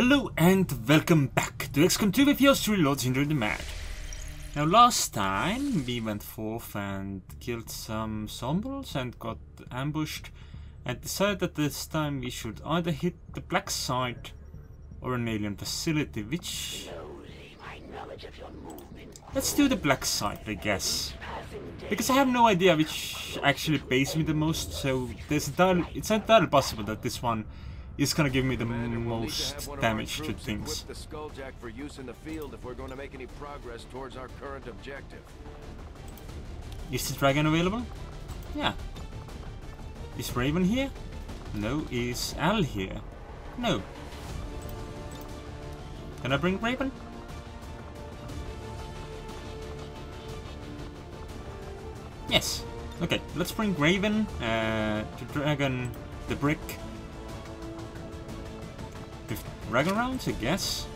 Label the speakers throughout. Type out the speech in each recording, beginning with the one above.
Speaker 1: Hello and welcome back to XCOM 2 with yours truly Lords Hinder the Mad. Now last time we went forth and killed some zombies and got ambushed and decided that this time we should either hit the black site or an alien facility, which... Let's do the black site, I guess. Because I have no idea which actually pays me the most, so there's entirely, it's entirely possible that this one is gonna give me the most damage to things.
Speaker 2: The Skulljack for use in the field if we're going to make any progress towards our current objective.
Speaker 1: Is the dragon available? Yeah. Is Raven here? No. Is Al here? No. Can I bring Raven? Yes. Okay, let's bring Raven, uh, the dragon, the brick. Dragon rounds, I guess.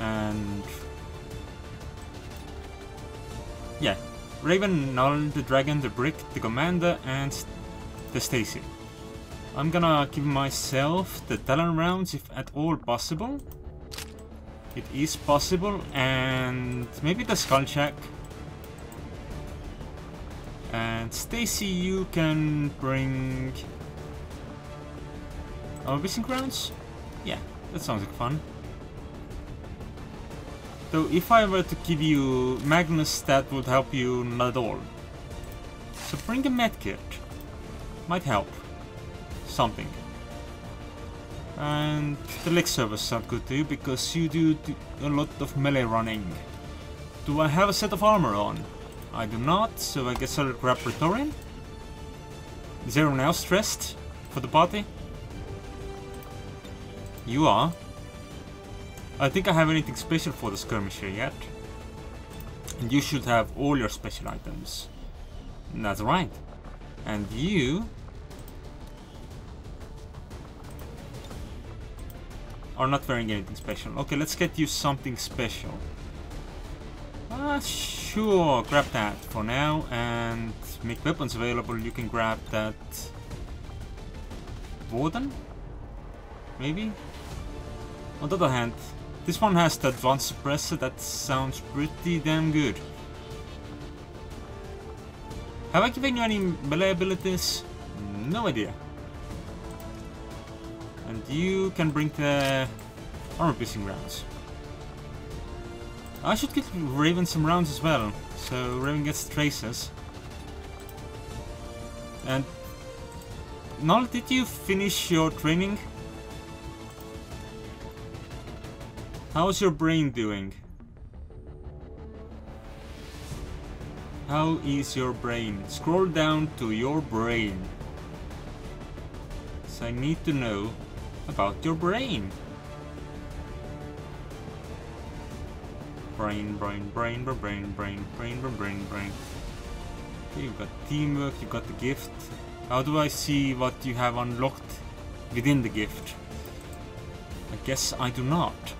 Speaker 1: And... Yeah, Raven, Null, the dragon, the brick, the commander, and the Stacy. I'm gonna give myself the Talon rounds if at all possible. It is possible, and maybe the Skulljack. And Stacy, you can bring our missing grounds? Yeah, that sounds like fun. Though if I were to give you Magnus, that would help you not at all. So bring a medkit. Might help. Something. And the leg servers sound good to you because you do, do a lot of melee running. Do I have a set of armor on? I do not, so I guess I'll grab Praetorian. Is everyone else dressed for the party? You are. I think I have anything special for the skirmisher yet. And you should have all your special items. That's right. And you... Are not wearing anything special. Okay, let's get you something special. Ah, uh, sure, grab that for now. And make weapons available, you can grab that... Warden? Maybe? On the other hand, this one has the advanced suppressor that sounds pretty damn good. Have I given you any melee abilities? No idea. And you can bring the armor piercing rounds. I should get Raven some rounds as well, so Raven gets tracers. And Null, did you finish your training? How's your brain doing? How is your brain? Scroll down to your brain. So I need to know about your brain. Brain, brain, brain, brain, brain, brain, brain, brain, brain. Okay, you've got teamwork, you've got the gift. How do I see what you have unlocked within the gift? I guess I do not.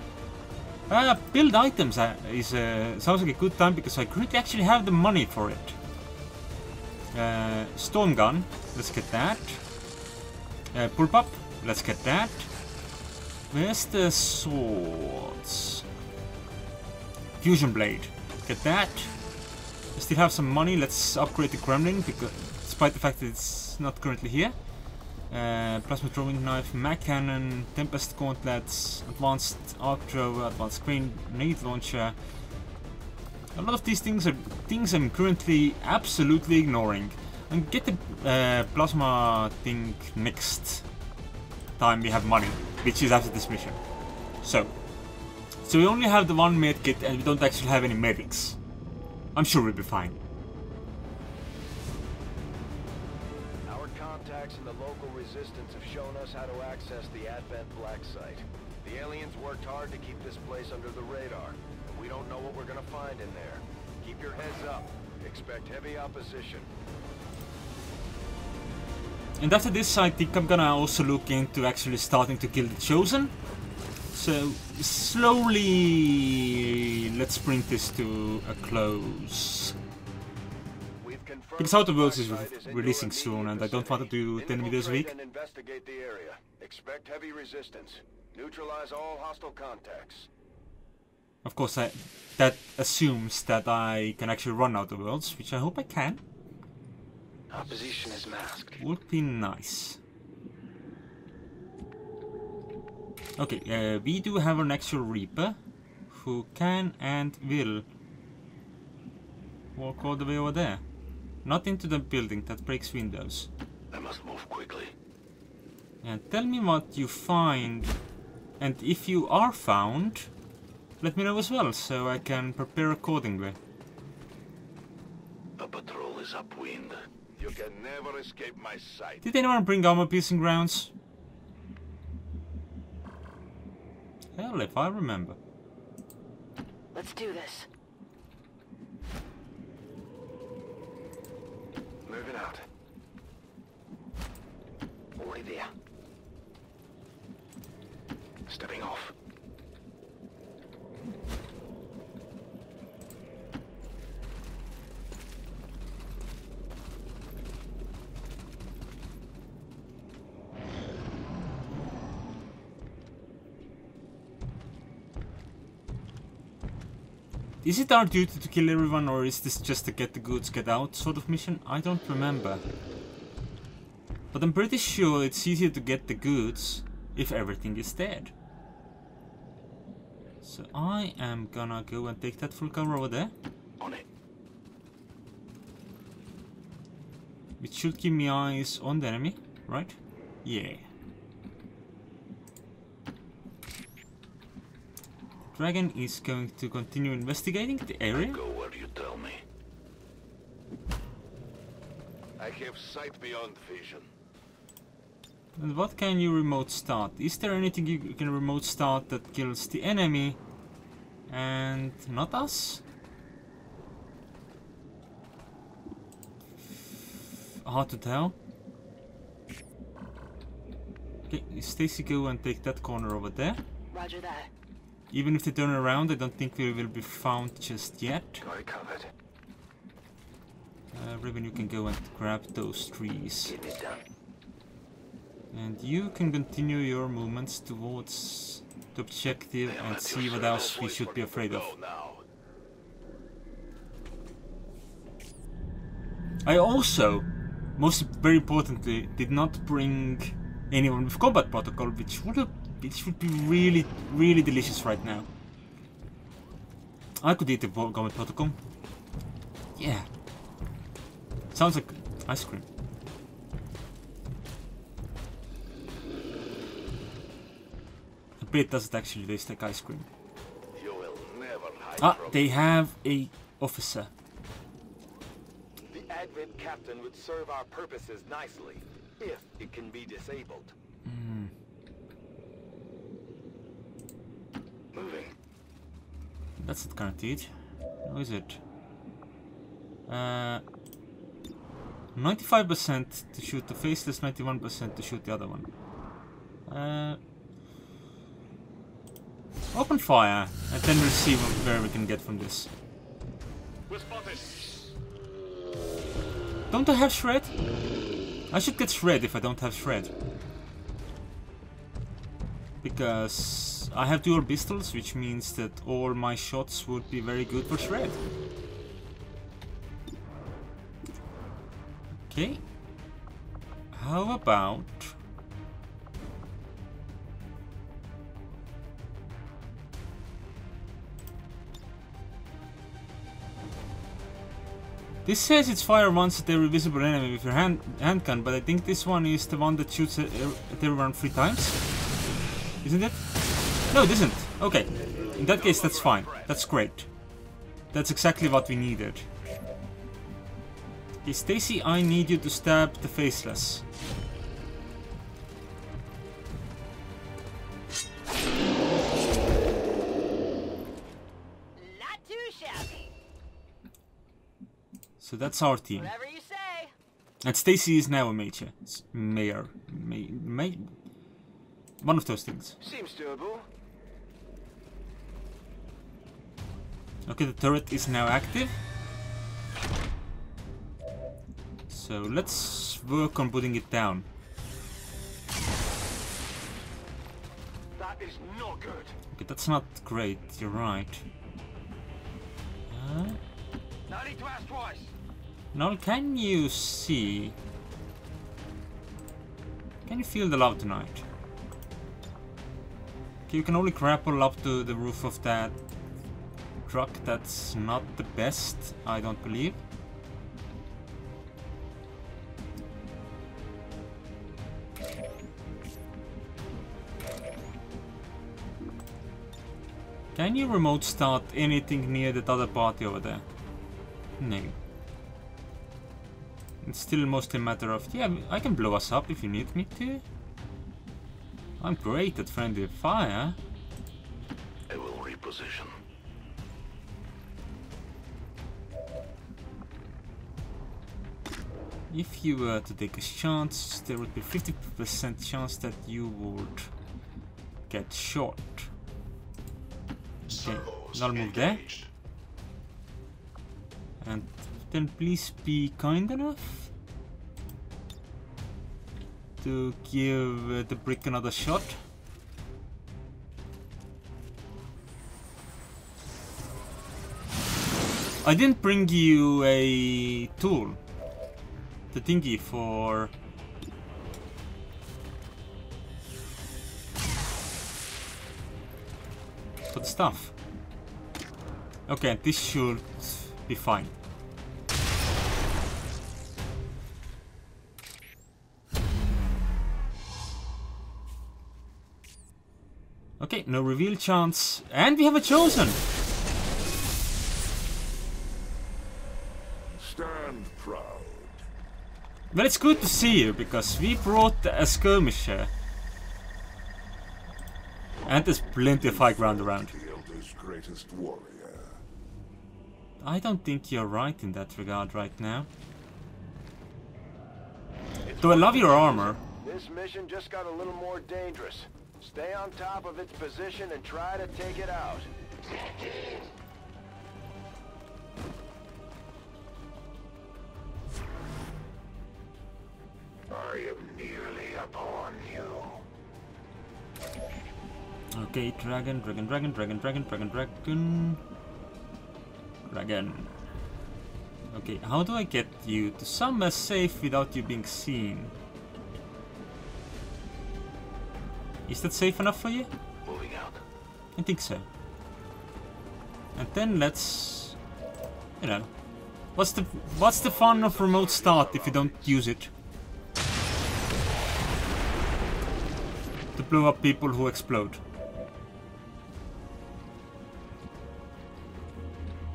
Speaker 1: Uh, build items is uh, sounds like a good time because I could actually have the money for it. Uh, storm gun, let's get that. Uh, pulp let's get that. Where's the swords? Fusion blade, get that. I still have some money, let's upgrade the Gremlin because, despite the fact that it's not currently here. Uh, plasma throwing knife, mag cannon, tempest gauntlets, advanced arc thrower, advanced grenade launcher. A lot of these things are things I'm currently absolutely ignoring. And get the uh, plasma thing next time we have money, which is after this mission. So, so we only have the one medkit and we don't actually have any medics. I'm sure we'll be fine.
Speaker 2: Worked hard to keep this place under the radar, but we don't know what we're gonna find in there. Keep your heads up. Expect heavy opposition.
Speaker 1: And after this, I think I'm gonna also look into actually starting to kill the Chosen. So, slowly, let's bring this to a close. Because Outer Worlds is
Speaker 2: Black Site in your
Speaker 1: releasing soon, and I don't want to do 10 videos a week.
Speaker 2: and investigate the area. Expect heavy resistance. Neutralize all hostile contacts.
Speaker 1: Of course, I, that assumes that I can actually run Outer Worlds, which I hope I can.
Speaker 2: Opposition is masked.
Speaker 1: Would be nice. Okay, uh, we do have an actual Reaper who can and will walk all the way over there. Not into the building that breaks windows.
Speaker 2: I must move quickly.
Speaker 1: And tell me what you find. And if you are found, let me know as well so I can prepare accordingly.
Speaker 2: The patrol is upwind. You can never escape my sight.
Speaker 1: Did anyone bring armor piercing rounds? Hell, if I remember.
Speaker 3: Let's do this.
Speaker 2: Moving out. Already there. Stepping off.
Speaker 1: Is it our duty to kill everyone or is this just a get the goods, get out sort of mission? I don't remember. But I'm pretty sure it's easier to get the goods if everything is dead. So I am gonna go and take that full cover over there.
Speaker 2: On it.
Speaker 1: Which should keep me eyes on the enemy, right? Yeah. Dragon is going to continue investigating the area.
Speaker 2: Go where you tell me. I have sight beyond vision.
Speaker 1: And what can you remote start? Is there anything you can remote start that kills the enemy and not us? Hard to tell. Okay, Stacy go and take that corner over there.
Speaker 3: Roger that.
Speaker 1: Even if they turn around, I don't think we will be found just yet.
Speaker 2: Got it covered.
Speaker 1: Uh, Raven, you can go and grab those trees.
Speaker 2: Get it done.
Speaker 1: And you can continue your movements towards objective and see what else we should be afraid of. I also, most very importantly, did not bring anyone with combat protocol, which would have, which would be really, really delicious right now. I could eat the combat protocol. Yeah. Sounds like ice cream. I bet it doesn't actually taste like ice cream.
Speaker 2: You will never hide
Speaker 1: Ah, they have a officer.
Speaker 4: The Advent captain would serve our purposes nicely, if it can be disabled.
Speaker 2: moving.
Speaker 1: That's not guaranteed. How is it? Uh, 95% to shoot the faceless, 91% to shoot the other one. Uh, open fire, and then we'll see wh- where we can get from this. Don't I have shred? I should get shred if I don't have shred. Because I have dual pistols, which means that all my shots would be very good for shred. Okay. How about... This says it's fire once at every visible enemy with your hand handgun, but I think this one is the one that shoots at, everyone three times. Isn't it? No, it isn't. Okay. In that case, that's fine. That's great. That's exactly what we needed. Okay, Stacy, I need you to stab the faceless. So that's our team.
Speaker 3: Whatever you say.
Speaker 1: And Stacy is now a major. S- Mayor. May, may, one of those things.
Speaker 2: Seems doable.
Speaker 1: Okay, the turret is now active. So let's work on putting it down.
Speaker 4: That is not good.
Speaker 1: Okay, that's not great, you're right. Uh,
Speaker 4: No need to ask twice.
Speaker 1: Now can you see... Can you feel the love tonight? You can only grapple up to the roof of that truck. That's not the best, I don't believe. Can you remote start anything near that other party over there? No. It's still mostly a matter of, yeah, I can blow us up if you need me to. I'm great at friendly fire.
Speaker 2: I will reposition.
Speaker 1: If you were to take a chance, there would be 50% chance that you would get shot. Okay, I'll move there. And then please be kind enough to give uh, the brick another shot. I didn't bring you a tool. The thingy for... For the stuff. Okay, this should be fine. Okay, no reveal chance. And we have a chosen!
Speaker 5: Stand proud.
Speaker 1: Well, it's good to see you, because we brought a skirmisher. And there's plenty of high ground around.
Speaker 5: The Elder's greatest warrior.
Speaker 1: I don't think you're right in that regard right now. Though I love your armor.
Speaker 2: This mission just got a little more dangerous. Stay on top of its position and try to take it out.
Speaker 5: I am nearly upon you.
Speaker 1: Okay, dragon, dragon, dragon, dragon, dragon, dragon, dragon. Dragon. Okay, how do I get you to somewhere safe without you being seen? Is that safe enough for you?
Speaker 2: Moving out.
Speaker 1: I think so. And then let's, you know, what's the what's the fun of remote start if you don't use it? To blow up people who explode.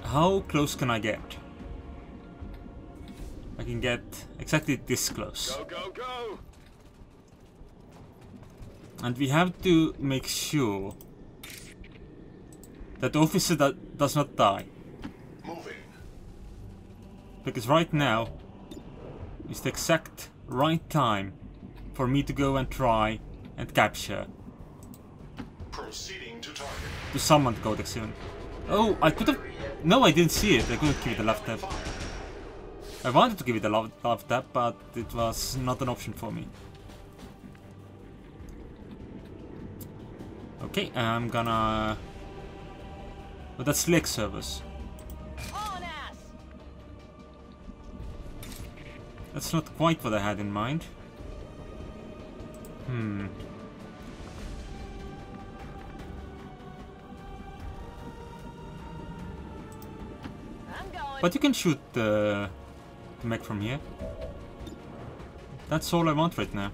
Speaker 1: How close can I get? I can get exactly this close.
Speaker 2: Go, go, go!
Speaker 1: And we have to make sure that the officer that does not die.
Speaker 5: Moving.
Speaker 1: Because right now is the exact right time for me to go and try and capture
Speaker 5: Proceeding to target.
Speaker 1: to summon the Codex soon. Oh, I could have... No, I didn't see it. I couldn't give it a left tap. I wanted to give it a left, left tap, but it was not an option for me. Okay, I'm gonna... Oh, that's leg service. That's not quite what I had in mind. Hmm. But you can shoot the, the mech from here. That's all I want right now.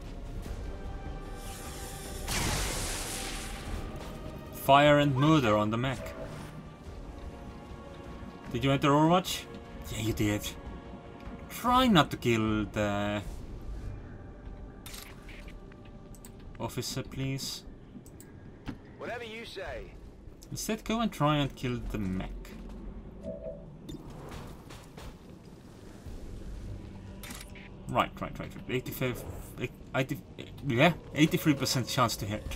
Speaker 1: Fire and murder on the mech. Did you enter Overwatch? Yeah, you did. Try not to kill the officer, please.
Speaker 2: Whatever you say.
Speaker 1: Instead, go and try and kill the mech. Right, right, right. 85, 80, yeah, 83% chance to hit.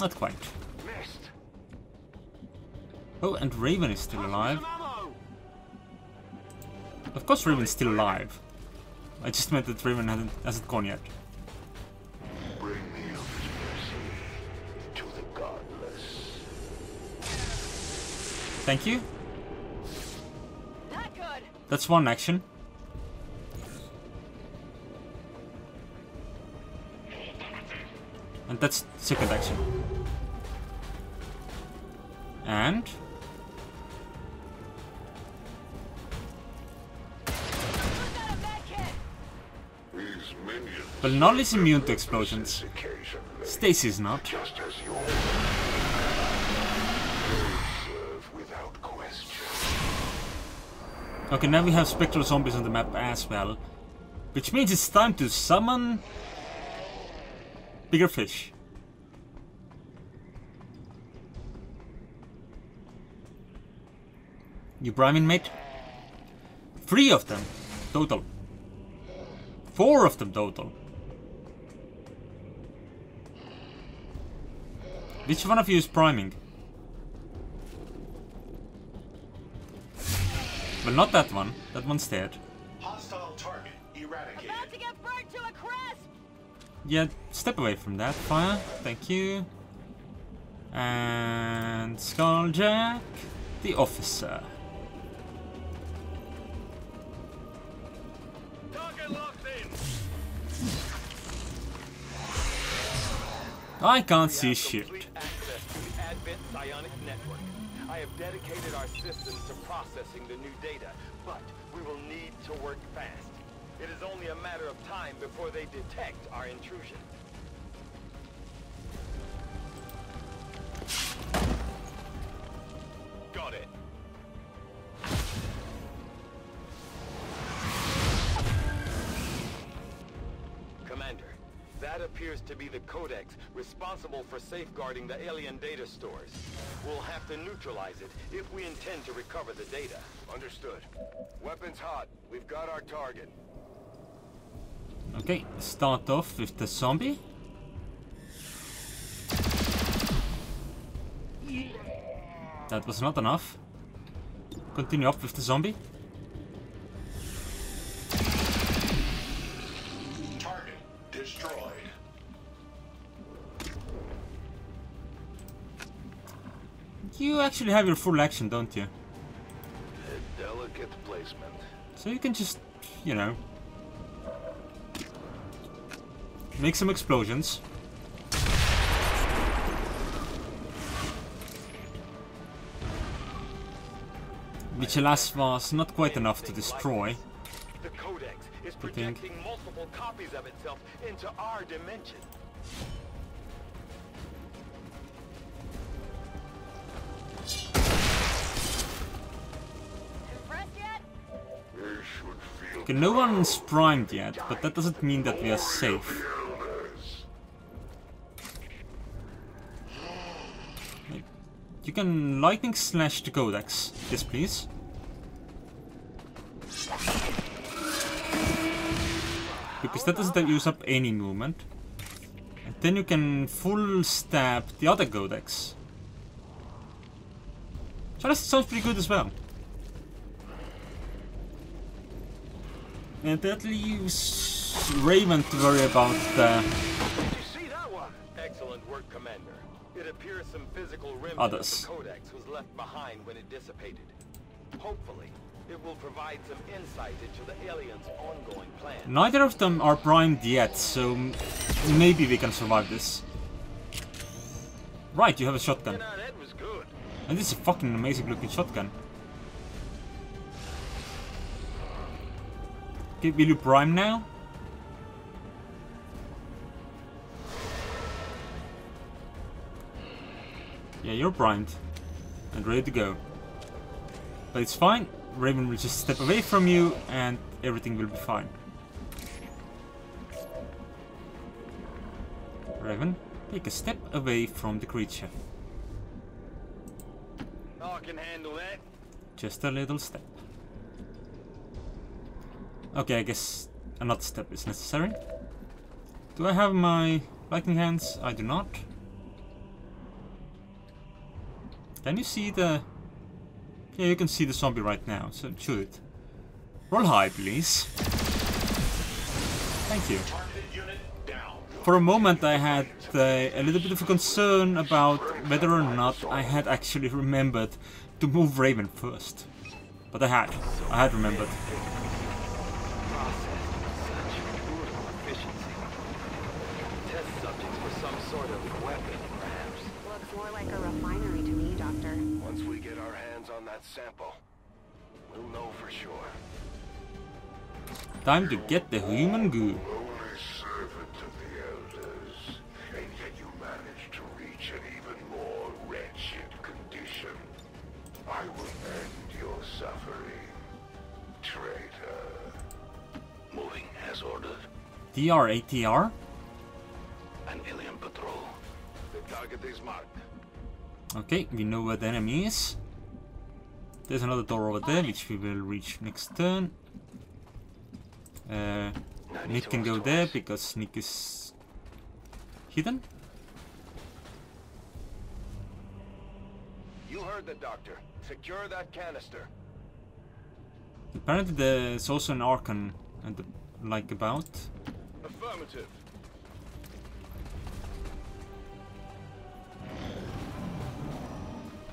Speaker 1: Not quite.
Speaker 2: Missed.
Speaker 1: Oh, and Raven is still alive. Of course Raven's still alive. I just meant that Raven hasn't, hasn't gone yet.
Speaker 5: Bring the Elder's to the godless.
Speaker 1: Thank you.
Speaker 3: Not good.
Speaker 1: That's one action. And that's second action. And
Speaker 3: Who's got a med kit?
Speaker 5: These minions
Speaker 1: But Null is immune to explosions. Stacy's not.
Speaker 5: just as you they serve without question.
Speaker 1: Okay, now we have spectral zombies on the map as well. Which means it's time to summon bigger fish. You priming mate? Three of them total. Four of them total. Which one of you is priming? Well, not that one. That one's dead. Yeah, step away from that. Fire. Thank you. And Skulljack, the officer.
Speaker 2: Target locked in.
Speaker 1: I can't see shit.
Speaker 4: complete access to the Advent Psionic Network. I have dedicated our to processing the new data, but we will need to work fast. It is only a matter of time before they detect our intrusion. Got it. Commander, that appears to be the Codex responsible for safeguarding the alien data stores. We'll have to neutralize it if we intend to recover the data.
Speaker 2: Understood. Weapons hot. We've got our target.
Speaker 1: Okay, start off with the zombie. That was not enough. Continue up with the zombie.
Speaker 6: Target destroyed.
Speaker 1: You actually have your full action, don't you?
Speaker 2: A delicate placement.
Speaker 1: So you can just, you know, make some explosions. Which alas was not quite enough to destroy.
Speaker 4: The Codex is
Speaker 1: think.
Speaker 4: projecting multiple copies of itself into our dimension.
Speaker 3: Impressed yet?
Speaker 5: They should feel
Speaker 1: Okay, no one's primed yet, but that doesn't mean that we are safe. You can lightning slash the codex. Yes, please. Because that doesn't use up any movement. And then you can full stab the other codex. So that sounds pretty good as well. And that leaves Raven to worry about the
Speaker 2: Did you see that one?
Speaker 4: Excellent work, Commander. It appears some physical remnant
Speaker 1: Others.
Speaker 4: of the Codex was left behind when it dissipated. Hopefully, it will provide some insight into the aliens' ongoing plan.
Speaker 1: Neither of them are primed yet, so maybe we can survive this. Right, you have a shotgun.
Speaker 2: You know, that was good.
Speaker 1: And this is a fucking amazing looking shotgun. Okay, will you prime now? Yeah, you're primed. And ready to go. But it's fine. Raven will just step away from you and everything will be fine. Raven, take a step away from the creature.
Speaker 2: I can handle that.
Speaker 1: Just a little step. Okay, I guess another step is necessary. Do I have my lightning hands? I do not. Can you see the... Yeah, you can see the zombie right now, so shoot it. Roll high, please. Thank you. For a moment I had uh, a little bit of a concern about whether or not I had actually remembered to move Raven first. But I had. I had remembered.
Speaker 4: Processed with such brutal efficiency. Test subjects for some sort of weapon, perhaps.
Speaker 7: Looks more like a refinery to me, Doctor.
Speaker 2: Once we get our hands on that sample, we'll know for sure.
Speaker 1: Time to get the human goo.
Speaker 5: Only servant of the Elders, and yet you managed to reach an even more wretched condition. I will end your suffering, traitor. Moving as ordered.
Speaker 1: DR ATR?
Speaker 5: An alien patrol. The target is marked.
Speaker 1: Okay, we know where the enemy is. There's another door over there, which we will reach next turn. Uh, Nick can go there because Nick is hidden.
Speaker 2: You heard the doctor. Secure that canister.
Speaker 1: Apparently there's also an Archon and the, like about.
Speaker 2: Affirmative.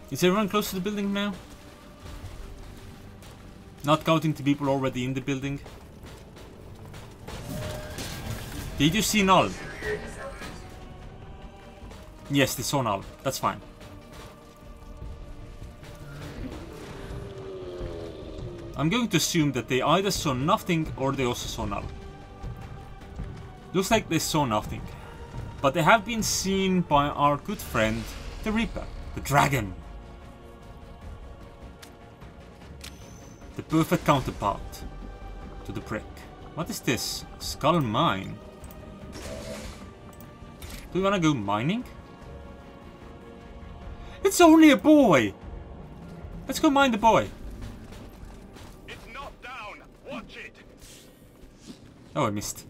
Speaker 1: Is everyone close to the building now? Not counting the people already in the building. Did you see Null? Yes, they saw Null. That's fine. I'm going to assume that they either saw nothing or they also saw Null. Looks like they saw nothing. But they have been seen by our good friend, the Reaper, the Dragon. The perfect counterpart to the prick. What is this? Skull mine. Do we wanna go mining? It's only a boy! Let's go mine the boy.
Speaker 4: It's not down! Watch it!
Speaker 1: Oh, I missed.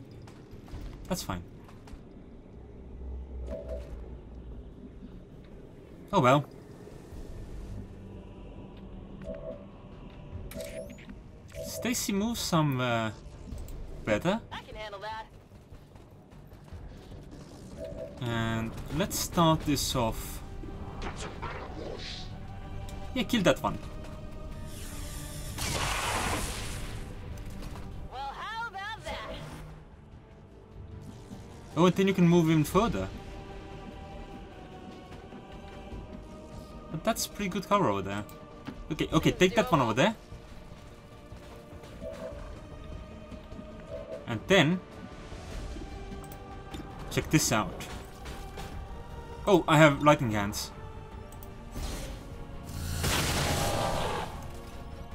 Speaker 1: That's fine. Oh well. Stacy moves some uh, better.
Speaker 3: I can handle that.
Speaker 1: And let's start this off. Yeah, kill that one.
Speaker 3: Well, how about that?
Speaker 1: Oh, and then you can move even further. But that's pretty good cover over there. Okay, okay, take that one over there. And then... Check this out. Oh, I have lightning hands.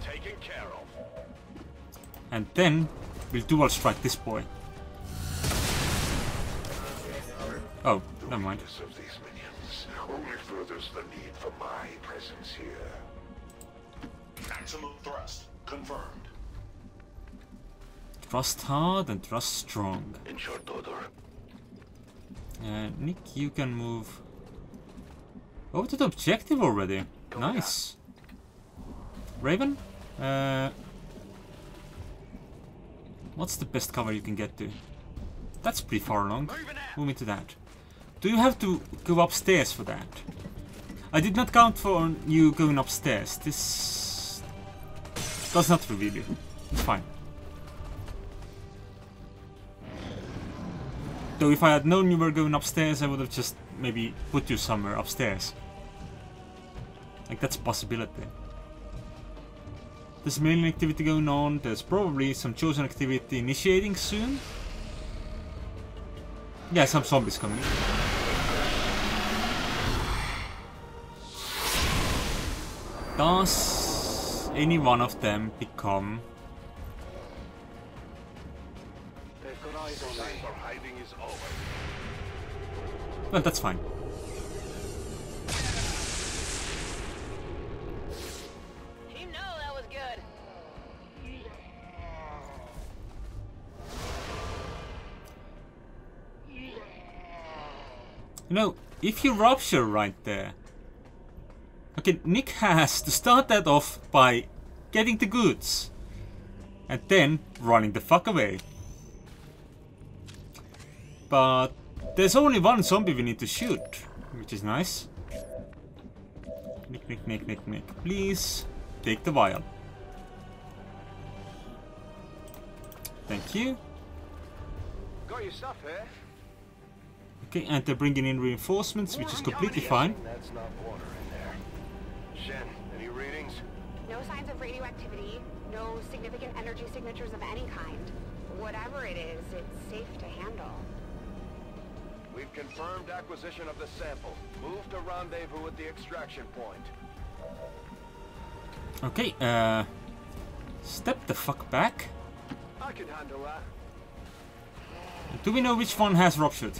Speaker 2: Taken care of.
Speaker 1: And then we'll dual strike this boy. Oh, never mind.
Speaker 5: Of these minions only furthers the need for my presence here.
Speaker 6: Maximum thrust confirmed.
Speaker 1: Trust hard and trust strong.
Speaker 5: In short order.
Speaker 1: Uh, Nick, you can move over to the objective already. Nice. Raven, uh, what's the best cover you can get to? That's pretty far along. Move me to that. Do you have to go upstairs for that? I did not count for you going upstairs. This does not reveal you. It's fine. Though if I had known you were going upstairs, I would have just maybe put you somewhere upstairs. Like that's a possibility. There's mailing activity going on, there's probably some chosen activity initiating soon. Yeah, some zombies coming. Does any one of them become Well, that's fine.
Speaker 3: You know that was good.
Speaker 1: You know, if you rupture right there. Okay, Nick has to start that off by getting the goods. and then running the fuck away. But there's only one zombie we need to shoot, which is nice. Nick, nick, nick, nick, nick. Please take the vial. Thank you.
Speaker 2: Got your stuff here?
Speaker 1: Okay, and they're bringing in reinforcements, which is completely fine.
Speaker 2: That's not water in there. Shen, any readings?
Speaker 7: No signs of radioactivity, no significant energy signatures of any kind. Whatever it is, it's safe to handle.
Speaker 2: We've confirmed acquisition of the sample. Move to rendezvous at the extraction point.
Speaker 1: Okay, uh... Step the fuck back.
Speaker 2: I can handle that.
Speaker 1: Do we know which one has ruptured?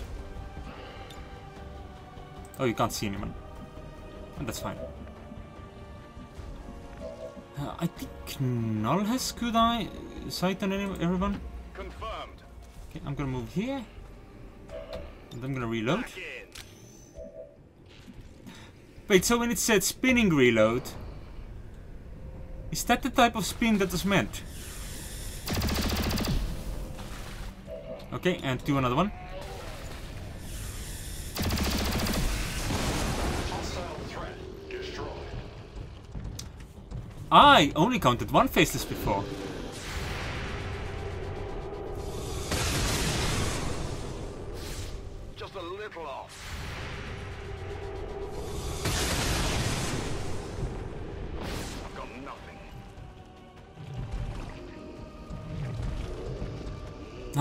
Speaker 1: Oh, you can't see anyone. And that's fine. Uh, I think Null has good eye sight on any, everyone.
Speaker 4: Confirmed.
Speaker 1: Okay, I'm gonna move here. And I'm gonna reload. Wait, so when it said spinning reload, is that the type of spin that was meant? Okay, and do another one. I only counted one faceless before.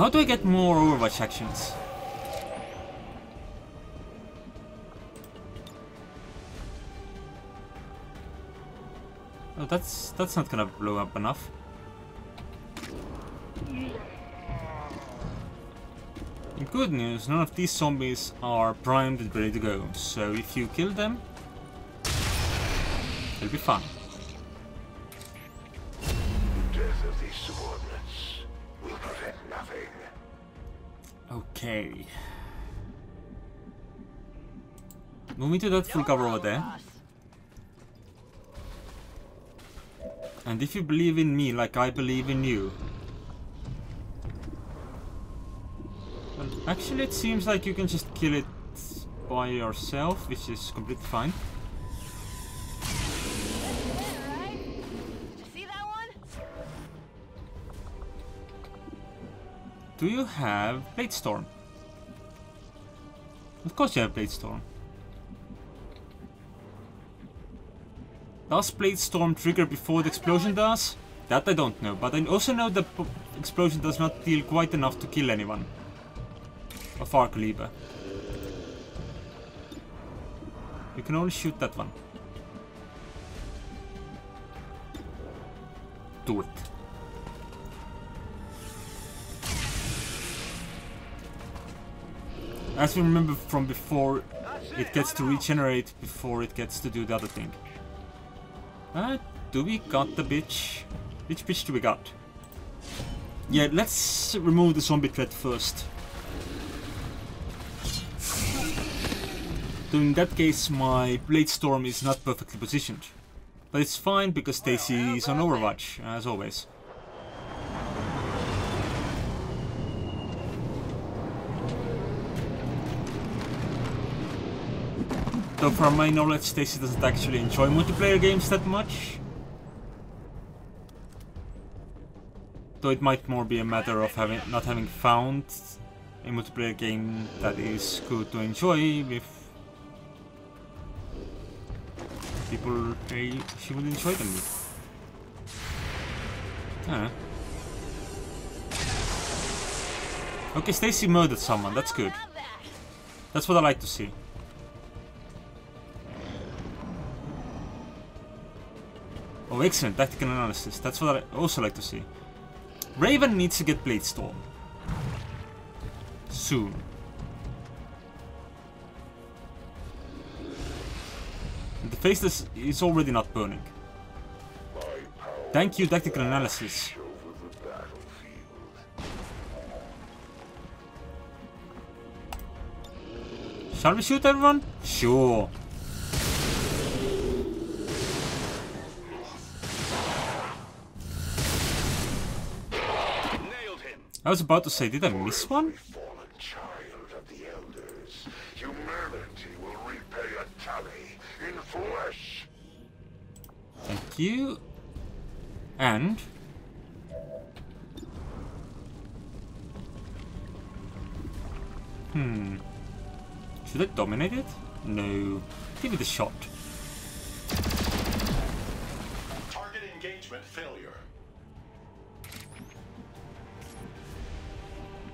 Speaker 1: How do I get more Overwatch actions? Oh, that's that's not gonna blow up enough. Good news, none of these zombies are primed and ready to go, so if you kill them, it'll be fun. Okay. Move me to that full cover over there. And if you believe in me like I believe in you. Well, actually it seems like you can just kill it by yourself, which is completely fine. Do you have Blade Storm? Of course you have Blade Storm. Does Blade Storm trigger before the explosion does? That I don't know, but I also know the explosion does not deal quite enough to kill anyone. Of our caliber. You can only shoot that one. Do it. As we remember from before, it gets to regenerate before it gets to do the other thing. Uh, do we got the bitch? Which bitch do we got? Yeah, let's remove the zombie threat first. So in that case, my Blade Storm is not perfectly positioned. But it's fine because Stacy is on Overwatch, as always. Though from my knowledge, Stacy doesn't actually enjoy multiplayer games that much. Though it might more be a matter of having not having found a multiplayer game that is good to enjoy with people she would enjoy them with. I. Okay, Stacy murdered someone, that's good. That's what I like to see. Oh, excellent tactical analysis. That's what I also like to see. Raven needs to get Blade Storm. Soon. The faceless is already not burning. Thank you, tactical analysis. Shall we shoot everyone? Sure. Was about to say, did I miss one?
Speaker 5: The.
Speaker 1: Thank you. And... Hmm. Should I dominate it? No. Give it a shot.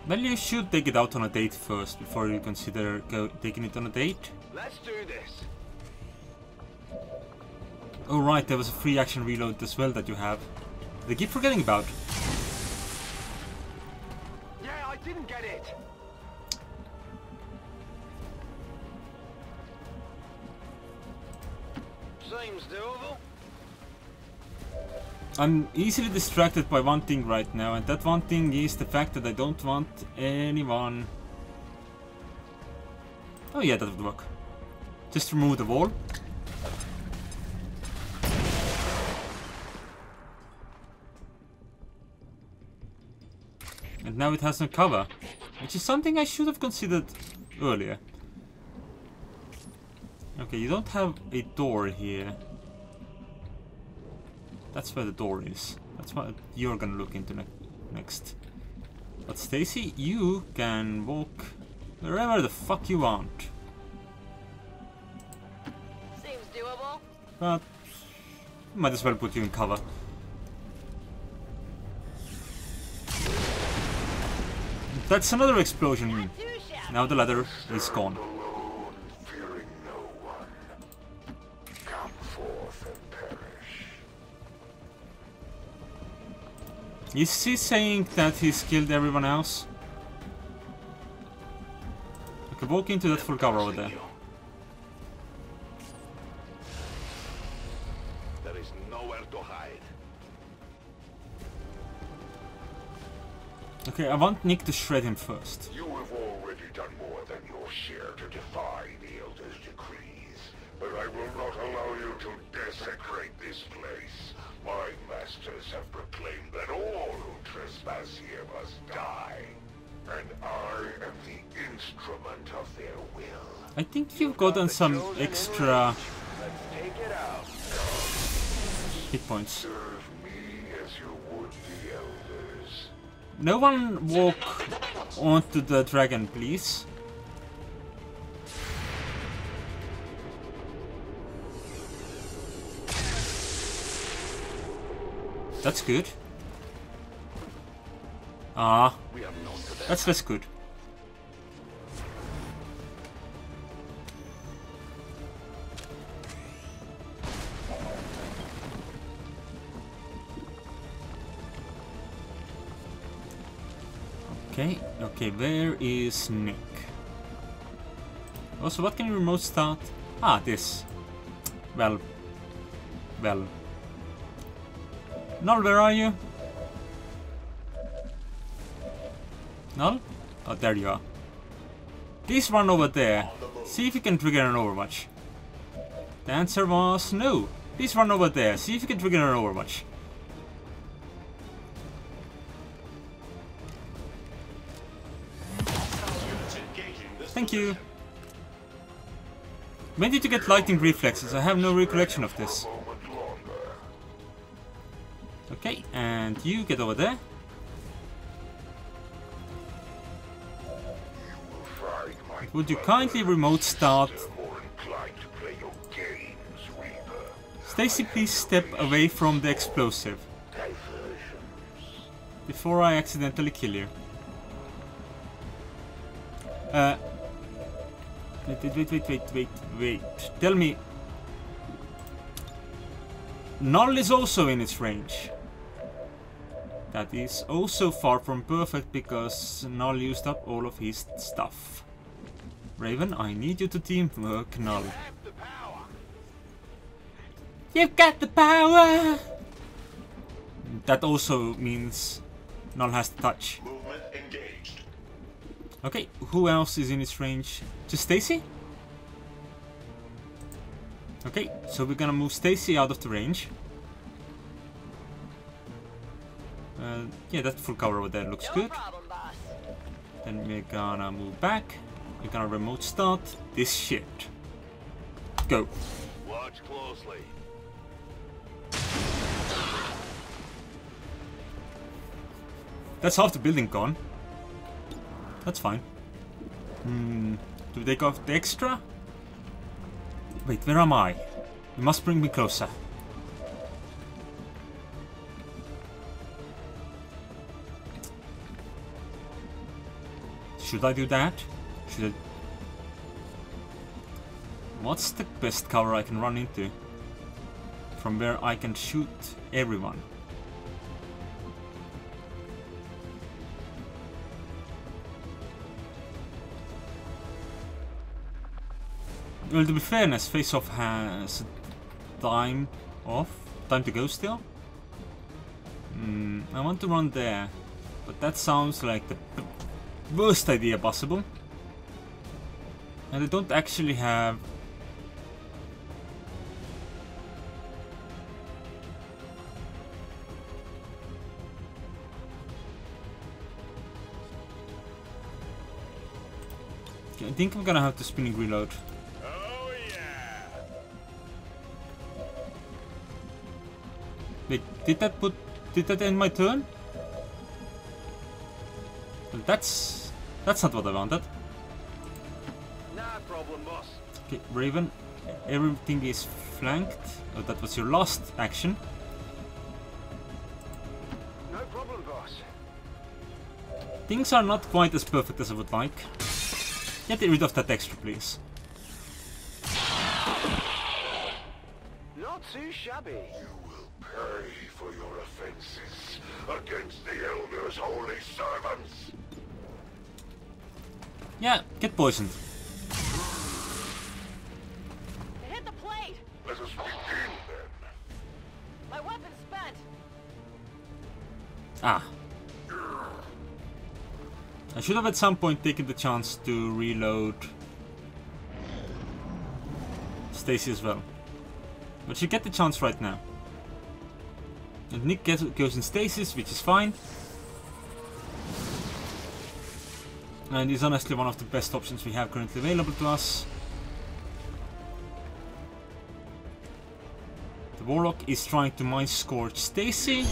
Speaker 1: Well, you should take it out on a date first before you consider go taking it on a date.
Speaker 2: Let's do this.
Speaker 1: Oh right, there was a free action reload as well that you have. They keep forgetting about.
Speaker 2: Yeah, I didn't get it. Seems doable.
Speaker 1: I'm easily distracted by one thing right now, and that one thing is the fact that I don't want anyone... Oh yeah, that would work. Just remove the wall. And now it has no cover, which is something I should have considered earlier. Okay, you don't have a door here. That's where the door is. That's what you're gonna look into ne next. But Stacy, you can walk wherever the fuck you want.
Speaker 3: Seems doable.
Speaker 1: But might as well put you in cover. That's another explosion. Now the ladder is gone. Is he saying that he's killed everyone else? Okay, walk into that full cover over there.
Speaker 2: There is nowhere to hide.
Speaker 1: Okay, I want Nick to shred him first.
Speaker 5: You have already done more than your share to defy the but I will not allow you to desecrate this place. My masters have proclaimed that all who trespass here must die, and I am the instrument of their will.
Speaker 1: I think you've gotten some extra
Speaker 2: Let's take it out.
Speaker 1: hit points.
Speaker 5: Serve me as you would the Elders.
Speaker 1: No one walk onto the dragon, please. That's good. Ah,
Speaker 2: We are known to them.
Speaker 1: that's less good. Okay, okay, where is Nick? Also, what can you remote start? Ah, this. Well. Well. Null, where are you? Null? Oh, there you are. Please run over there. See if you can trigger an Overwatch. The answer was no. Please run over there. See if you can trigger an Overwatch. Thank you. When did you get lightning reflexes? I have no recollection of this. Okay, and you get over there. Would you kindly remote start? Stacy, please step away from the explosive before I accidentally kill you. Uh, wait, wait, wait, wait, wait, wait, wait. Tell me. Null is also in its range. That is also far from perfect because Null used up all of his stuff. Raven, I need you to teamwork Null. You've got the power! That also means Null has to touch. Okay, who else is in its range? Just Stacy? Okay, so we're gonna move Stacy out of the range. Uh, yeah, that full cover over there looks good. Then we're gonna move back. We're gonna remote start this shit. Go.
Speaker 2: Watch closely.
Speaker 1: That's half the building gone. That's fine. Hmm. Do we take off the extra? Wait, where am I? You must bring me closer. Should I do that? Should I... What's the best cover I can run into? From where I can shoot everyone. Well, to be fairness, Face Off has time off, time to go still. Hmm, I want to run there, but that sounds like the worst idea possible. And I don't actually have... I think I'm gonna have to spinning reload.
Speaker 2: Oh yeah!
Speaker 1: Wait, did that put... Did that end my turn? Well, that's... That's not what I wanted.
Speaker 2: Nah problem, boss.
Speaker 1: Okay, Raven, everything is flanked. Oh, that was your last action.
Speaker 2: No problem, boss.
Speaker 1: Things are not quite as perfect as I would like. Get rid of that extra, please.
Speaker 2: Not too shabby.
Speaker 5: You will pay for your offenses against the Elder's holy servants.
Speaker 1: Yeah, get poisoned.
Speaker 3: It hit the plate!
Speaker 5: Let us begin then.
Speaker 3: My weapon's spent!
Speaker 1: Ah. I should have at some point taken the chance to reload Stacy as well. But you get the chance right now. And Nick gets, goes in stasis, which is fine. And is honestly one of the best options we have currently available to us. The Warlock is trying to mind scorch Stacy.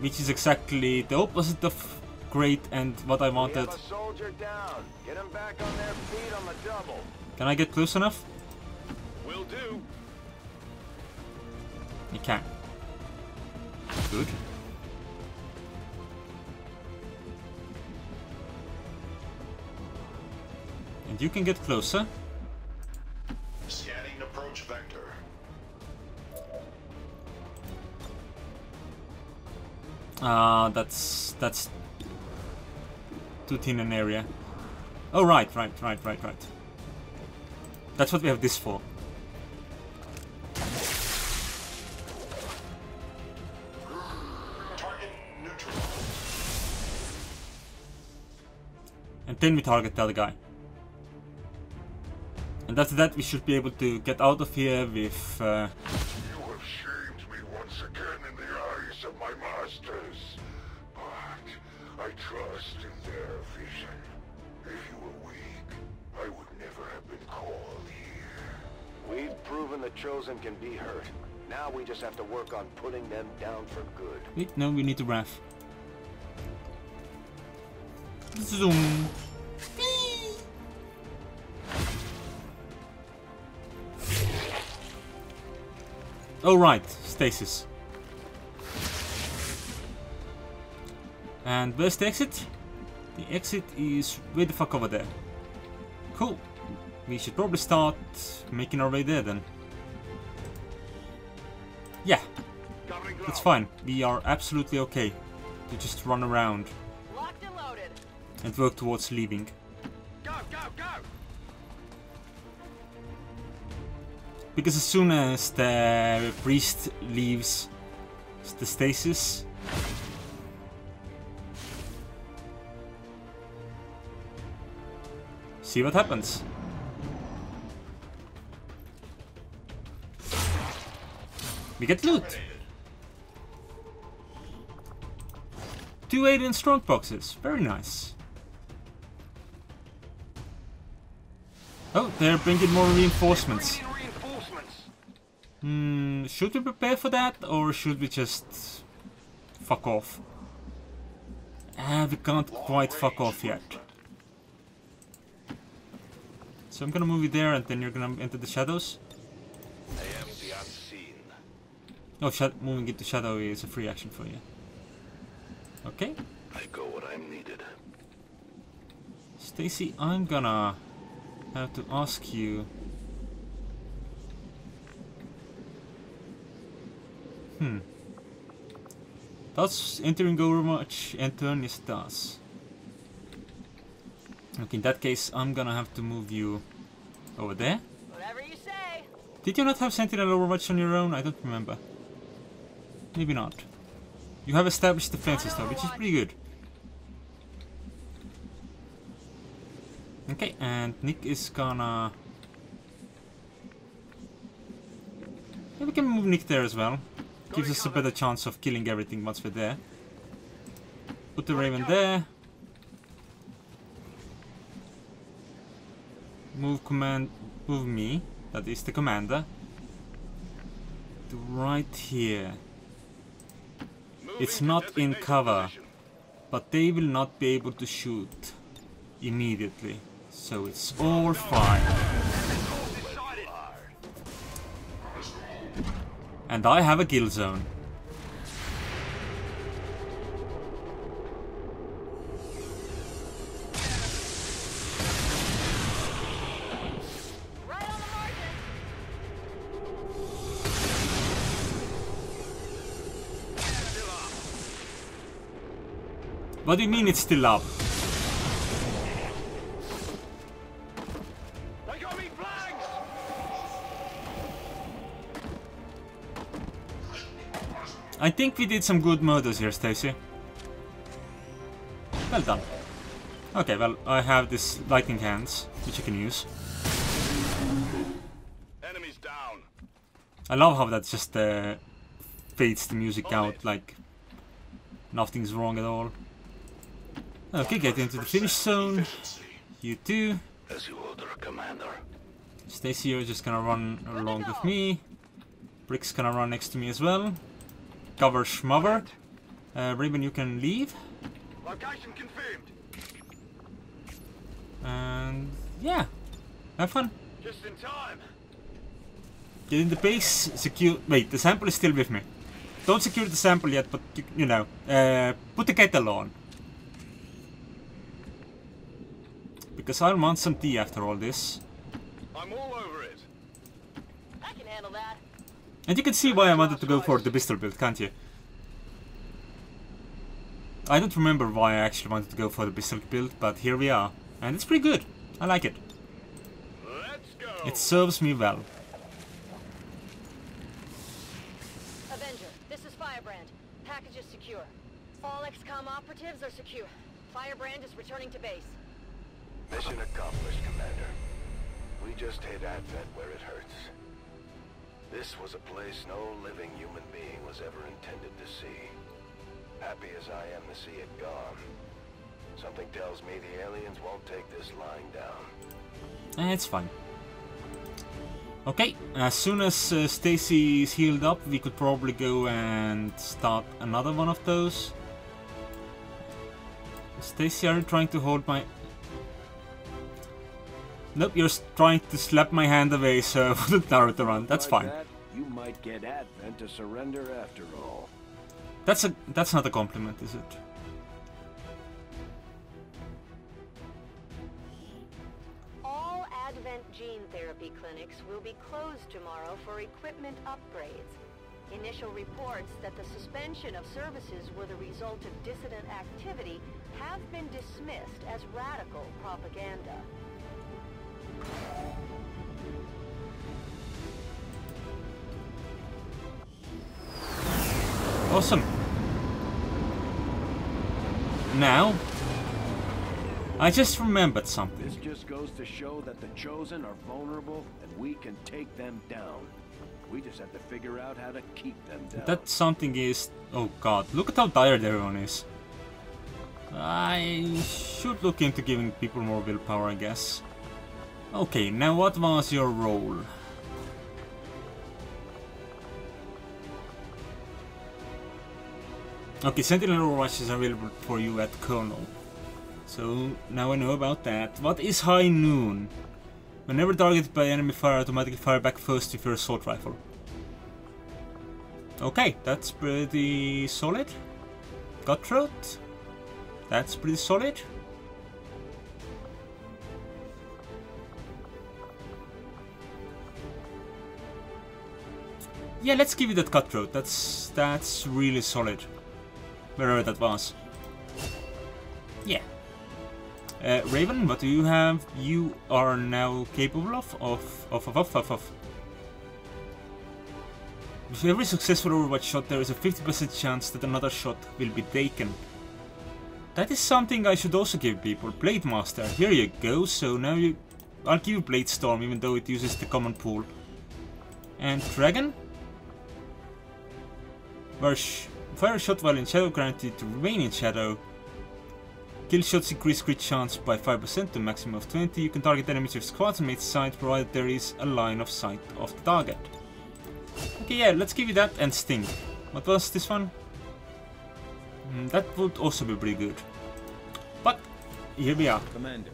Speaker 1: Which is exactly the opposite of great and what I wanted.
Speaker 2: have a soldier down. Get him back on their feet on the double.
Speaker 1: Can I get close enough? Good. And you can get closer.
Speaker 6: Scanning approach vector.
Speaker 1: Ah, that's that's too thin an area. Oh right, right, right, right, right. That's what we have this for. And then we target the other guy. And after that we should be able to get out of here with... Uh,
Speaker 5: You have shamed me once again in the eyes of my masters. But I trust in their vision. If you were weak, I would never have been called here.
Speaker 2: We've proven the Chosen can be hurt. Now we just have to work on putting them down for good.
Speaker 1: wait, no, we need to RAF. Zoom. Oh right, stasis. And where's the exit? The exit is way the fuck over there. Cool. We should probably start making our way there then. Yeah, it's fine. We are absolutely okay to just run around.
Speaker 3: And
Speaker 1: work towards leaving.
Speaker 2: Go, go, go!
Speaker 1: Because as soon as the priest leaves the stasis, see what happens. We get loot. Two alien strong boxes. Very nice. Oh, they're bringing more reinforcements.
Speaker 2: Bring in reinforcements.
Speaker 1: Hmm, should we prepare for that or should we just fuck off? Ah, we can't quite fuck off yet. So I'm gonna move you there and then you're gonna enter the shadows.
Speaker 2: I am the unseen.
Speaker 1: Oh, moving into shadow is a free action for you. Okay.
Speaker 2: I go when I'm needed.
Speaker 1: Stacy, I'm gonna have to ask you. Hmm. Does entering Overwatch and turn yes does. Okay, in that case, I'm gonna have to move you over there.
Speaker 3: Whatever you say.
Speaker 1: Did you not have Sentinel Overwatch on your own? I don't remember. Maybe not. You have established defenses though, which is pretty good. Okay, and Nick is gonna... Yeah, we can move Nick there as well. Gives us a better chance of killing everything once we're there. Put the Raven there. Move command... Move me. That is the commander. Right here. It's not in cover. But they will not be able to shoot immediately. So it's all fine. And I have a kill zone. What do you mean it's still up? I think we did some good murders here, Stacy. Well done. Okay, well, I have this lightning hands, which I can use.
Speaker 2: Enemies down.
Speaker 1: I love how that just uh, fades the music out like nothing's wrong at all. Okay, get into the finish zone.
Speaker 6: Efficiency.
Speaker 1: You too.
Speaker 2: As you order, Commander.
Speaker 1: Stacy, you're just gonna run along with me. Brick's gonna run next to me as well. Cover Schmover. Uh, Raven, you can leave.
Speaker 2: Location confirmed.
Speaker 1: And yeah, have fun.
Speaker 2: Just in time.
Speaker 1: Get in the base, secure. Wait, the sample is still with me. Don't secure the sample yet, but you, you know, uh, put the kettle on. Because I want some tea after all this.
Speaker 2: I'm all over it.
Speaker 3: I can handle that.
Speaker 1: And you can see why I wanted to go for the pistol build, can't you? I don't remember why I actually wanted to go for the pistol build, but here we are. And it's pretty good. I like it.
Speaker 2: Let's go.
Speaker 1: It serves me well.
Speaker 3: Avenger, this is Firebrand. Package is secure. All XCOM operatives are secure. Firebrand is returning to base.
Speaker 2: Mission accomplished, Commander. We just hit Advent where it hurts. This was a place no living human being was ever intended to see. Happy as I am to see it gone. Something tells me the aliens won't take this lying down.
Speaker 1: Eh, it's fine. Okay, as soon as uh, Stacy is healed up, we could probably go and start another one of those. Stacy, are you trying to hold my... Nope, you're trying to slap my hand away, so for the Naruto run. That's fine.
Speaker 2: that, you might get Advent to surrender after all.
Speaker 1: That's a that's not a compliment, is it?
Speaker 7: All Advent gene therapy clinics will be closed tomorrow for equipment upgrades. Initial reports that the suspension of services were the result of dissident activity have been dismissed as radical propaganda.
Speaker 1: Awesome. Now, I just remembered something.
Speaker 8: This just goes to show that the Chosen are vulnerable and we can take them down. We just have to figure out how to keep them down.
Speaker 1: That something is... Oh god, look at how tired everyone is. I should look into giving people more willpower, I guess. Okay, now what was your role? Okay, Sentinel Overwatch is available for you at Colonel. So now I know about that. What is High Noon? Whenever targeted by enemy fire, automatically fire back first with your assault rifle. Okay, that's pretty solid. Cutthroat? That's pretty solid. Yeah, let's give you that cutthroat. That's that's really solid. Wherever that was. Yeah. Uh, Raven, what do you have? You are now capable of of of of of of. of. With every successful Overwatch shot, there is a 50% chance that another shot will be taken. That is something I should also give people. Blade Master, here you go. So now you... I'll give you Blade Storm, even though it uses the common pool. And Dragon? Where sh fire shot while in shadow guaranteed to remain in shadow. Kill shots increase crit chance by 5% to maximum of 20. You can target enemies with squads and mates sight provided there is a line of sight of the target. Okay, yeah, let's give you that and Sting. What was this one? Mm, that would also be pretty good. But, here we are.
Speaker 4: Commander,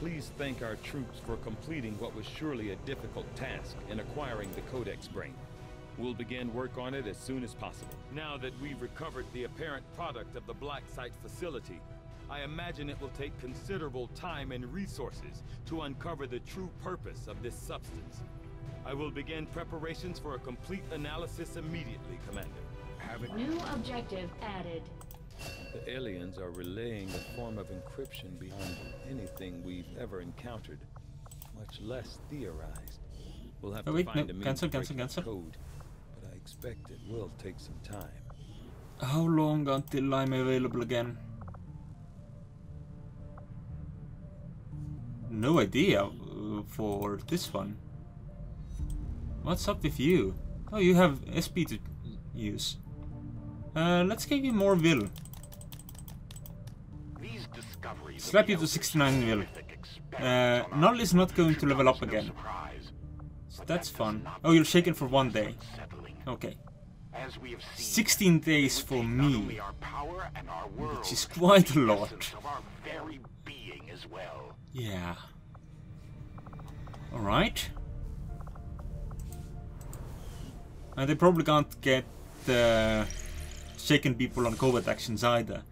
Speaker 4: please thank our troops for completing what was surely a difficult task in acquiring the Codex Brain. We'll begin work on it as soon as possible. Now that we've recovered the apparent product of the Black Site facility, I imagine it will take considerable time and resources to uncover the true purpose of this substance. I will begin preparations for a complete analysis immediately, Commander.
Speaker 2: Have it.
Speaker 9: New objective added.
Speaker 4: The aliens are relaying a form of encryption beyond anything we've ever encountered, much less theorized. We'll have
Speaker 1: Oh,
Speaker 4: to
Speaker 1: wait,
Speaker 4: find
Speaker 1: no,
Speaker 4: a means
Speaker 1: cancel,
Speaker 4: to break
Speaker 1: cancel, cancel.
Speaker 4: code, but expect it will take some time.
Speaker 1: How long until I'm available again? No idea uh, for this one. What's up with you? Oh, you have SP to use. Uh, let's give you more will.
Speaker 5: These discoveries
Speaker 1: Slap you to 69 will. Uh, Null is not going to level up again. So that's fun. Oh, you're shaken for one day. Okay.
Speaker 5: As we have seen,
Speaker 1: 16 days for me.
Speaker 5: our power and our world,
Speaker 1: Which is quite a lot.
Speaker 5: our very being as well.
Speaker 1: Yeah. Alright. And they probably can't get uh, shaken people on covert actions either.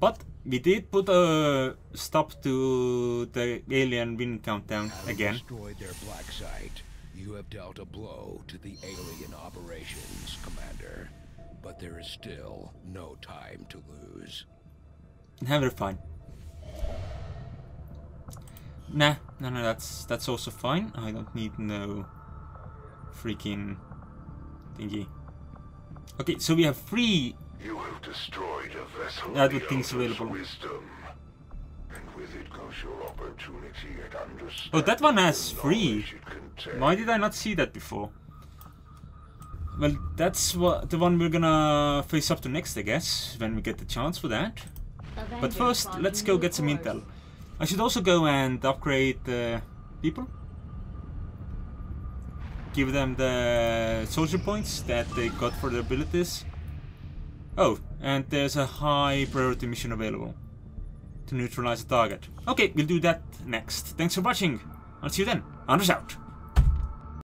Speaker 1: But we did put a stop to the alien win countdown again.
Speaker 2: Destroyed their black site. You have dealt a blow to the alien operations, Commander. But there is still no time to lose.
Speaker 1: Never fine. Nah, no, no, that's that's also fine. I don't need no freaking thingy. Okay, so we have three
Speaker 5: You have destroyed a vessel
Speaker 1: Yeah,
Speaker 5: of
Speaker 1: the
Speaker 5: the
Speaker 1: things available.
Speaker 5: wisdom. And with it goes your opportunity at understanding
Speaker 1: Oh, that one has
Speaker 5: the
Speaker 1: three.
Speaker 5: Knowledge it contains.
Speaker 1: Why did I not see that before? Well, that's what the one we're gonna face up to next, I guess, when we get the chance for that. But first, let's go
Speaker 9: new
Speaker 1: get some
Speaker 9: course.
Speaker 1: intel. I should also go and upgrade the people. Give them the soldier points that they got for their abilities. Oh, and there's a high priority mission available to neutralize the target. Okay, we'll do that next. Thanks for watching. I'll see you then. Andres out.